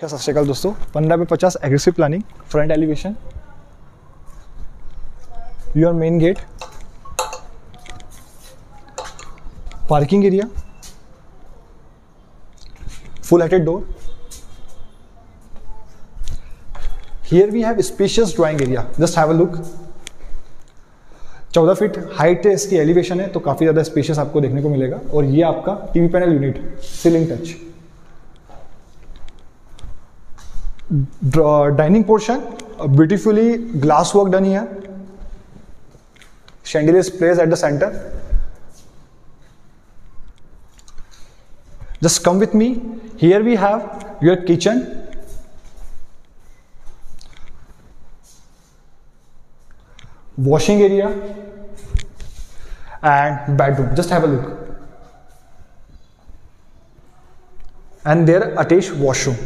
क्या, सत श्रीकाल दोस्तों। पंद्रह पे पचास aggressive planning front elevation your main gate parking area full headed door here we have spacious drawing area just have a look 14 feet height इसकी एलिवेशन है तो काफ़ी ज़्यादा स्पेशियस आपको देखने को मिलेगा। और ये आपका TV panel unit ceiling touch dining portion beautifully glass work done ही है chandeliers place at the centre just come with me here we have your kitchen washing area and bedroom just have a look and there attach washroom